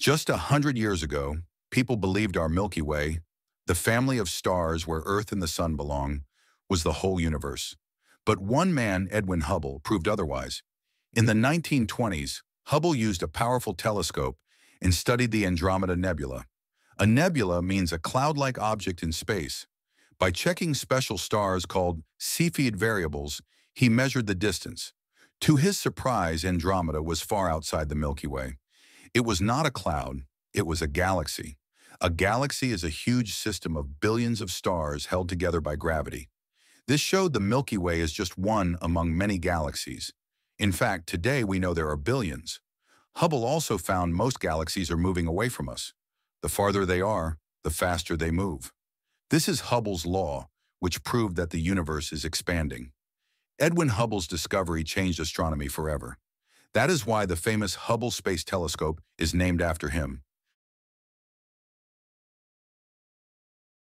Just a hundred years ago, people believed our Milky Way, the family of stars where Earth and the Sun belong, was the whole universe. But one man, Edwin Hubble, proved otherwise. In the 1920s, Hubble used a powerful telescope and studied the Andromeda Nebula. A nebula means a cloud-like object in space. By checking special stars called Cepheid variables, he measured the distance. To his surprise, Andromeda was far outside the Milky Way. It was not a cloud, it was a galaxy. A galaxy is a huge system of billions of stars held together by gravity. This showed the Milky Way is just one among many galaxies. In fact, today we know there are billions. Hubble also found most galaxies are moving away from us. The farther they are, the faster they move. This is Hubble's law, which proved that the universe is expanding. Edwin Hubble's discovery changed astronomy forever. That is why the famous Hubble Space Telescope is named after him.